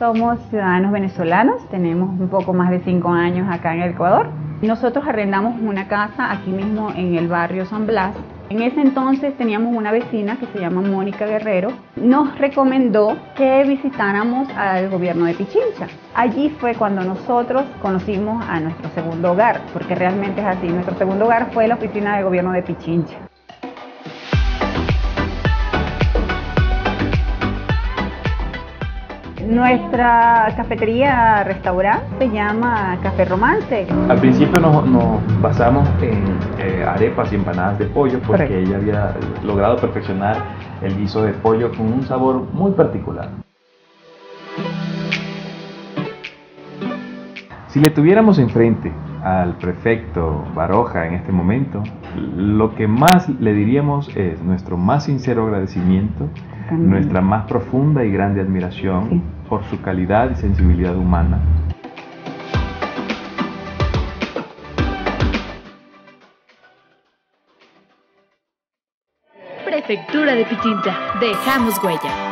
somos ciudadanos venezolanos, tenemos un poco más de cinco años acá en el Ecuador. Nosotros arrendamos una casa aquí mismo en el barrio San Blas. En ese entonces teníamos una vecina que se llama Mónica Guerrero. Nos recomendó que visitáramos al gobierno de Pichincha. Allí fue cuando nosotros conocimos a nuestro segundo hogar, porque realmente es así. Nuestro segundo hogar fue la oficina de gobierno de Pichincha. Nuestra cafetería restaurante se llama Café Romance. Al principio nos, nos basamos en eh, arepas y empanadas de pollo porque Correcto. ella había logrado perfeccionar el guiso de pollo con un sabor muy particular. Si le tuviéramos enfrente al prefecto Baroja en este momento, lo que más le diríamos es nuestro más sincero agradecimiento, También. nuestra más profunda y grande admiración Sí. por su calidad y sensibilidad humana. Prefectura de Pichincha. Dejamos huella.